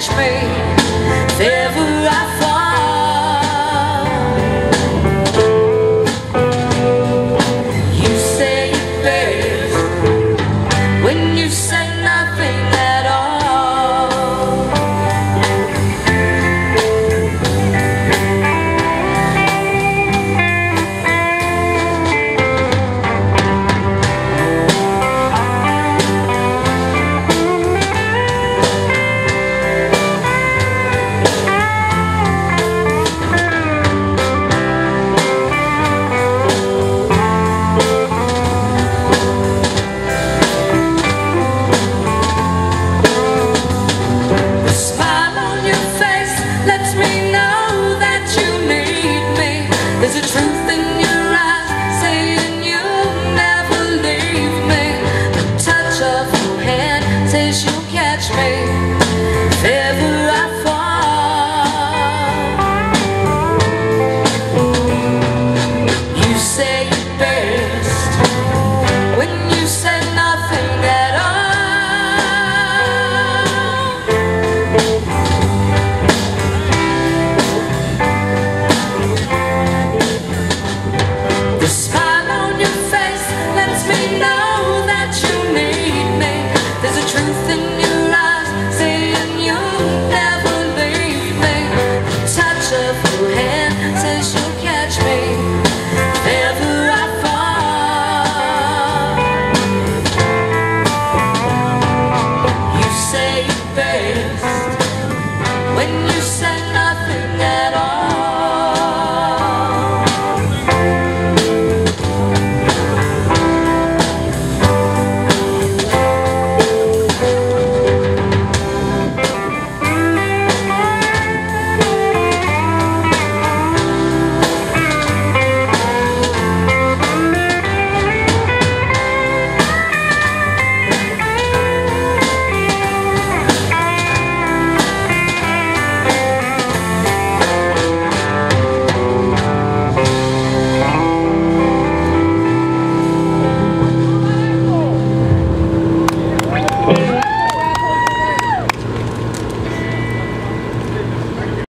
catch me.